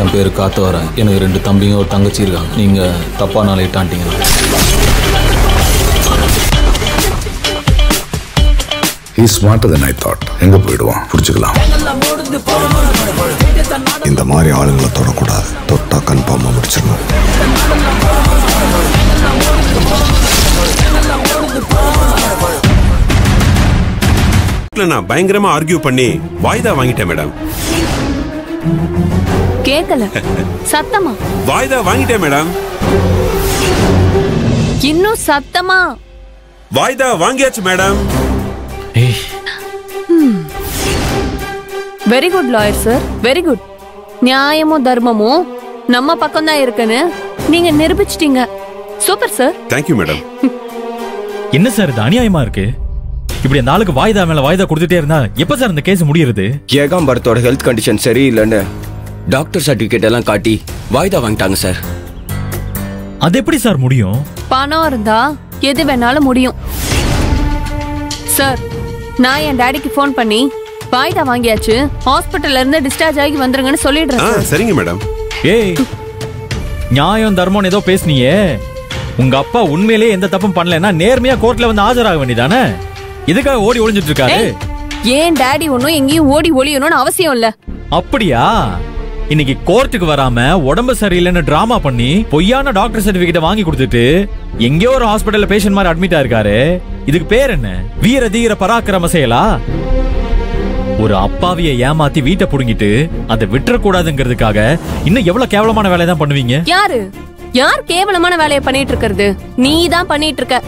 என் பேர் காத்தவரன். எனக்கு ரெண்டு தம்பிங்க ஒரு தங்கச்சி இருக்காங்க. நீங்க தப்பா நாளை தாண்டிங்க he smarter than I thought எங்க போயிடுவான்? புடிச்சுக்கலாம். இந்த மாதிரி ஆளுங்களை தொடக்கூடாது. தொட்டா கன்ஃபார்மாக முடிச்சிடணும். நான் பயங்கரமா ஆர்கியூ பண்ணி வாய்தா வாங்கிட்டேன் மேடம் கேக்கல. சத்தமா? வாய்தா வாங்கிட்டேன் மேடம் இன்னும் சத்தமா? வாய்தா வாங்கியாச்சு madam very good lawyer sir very good நியாயமும் தர்மமும் நம்ம பக்கம் தான் இருக்குன்னு நீங்க நிரூபிச்சிட்டீங்க. Super sir thank you madam என்ன சார் இது அநியாயமா இருக்கு? இப்படி அந்த ஆளுக்கு வாய்தா மேல வாய்தா கொடுத்துட்டே இருந்தா எப்ப சார் இந்த கேஸ் முடியறது? ஏகாம்பரத்தோட ஹெல்த் கண்டிஷன் சரியில்லைன்னு டாக்டர் சர்டிபிகேட் எல்லாம் காட்டி வாய்தா வாங்கிட்டாங்க சார். அது எப்படி சார் முடியும்? பணம் இருந்தா எது வேணாலும் முடியும். சார் நான் என் டாடிக்கு ஃபோன் பண்ணி வாய்தா வாங்கியாச்சு ஹாஸ்பிட்டல்ல இருந்து டிஸ்சார்ஜ் ஆகி வந்துருங்கன்னு சொல்லிடுறேன் சரிங்க மேடம் ஏய் நியாயம் தர்மம் ஏதோ பேசுனியே. உங்க அப்பா உண்மையிலேயே எந்த தப்பும் பண்ணலன்னா நேர்மையா கோர்ட்ல வந்து ஆஜராக வேண்டியதானே? இதுக்காக ஓடி ஒளிஞ்சிட்டு இருக்காரு ஏன் டாடி ஒன்னும் எங்கேயும் ஓடி ஒளியணும்னு அவசியம் இல்ல. அப்படியா? இன்னைக்கு கோர்ட்டுக்கு வராம உடம்பு சரியில்லைன்னு டிராமா பண்ணி பொய்யான டாக்டர் சர்டிபிகேட் வாங்கி கொடுத்துட்டு எங்கேயோ ஒரு ஹாஸ்பிடல்ல பேஷண்ட் மாதிரி அட்மிட் ஆயிருக்காரு. இதுக்கு பேர் என்ன? வீர தீர பராக்கிரம செயலா? ஒரு அப்பாவிய ஏமாத்தி வீட்டை புடுங்கிட்டு அதை விட்டுற கூடாதுங்கிறதுக்காக இன்னும் எவ்வளவு கேவலமான வேலையை தான் பண்ணுவீங்க? யாரு? யார் கேவலமான வேலையை பண்ணிட்டு இருக்கிறது? நீ தான் பண்ணிட்டு இருக்க.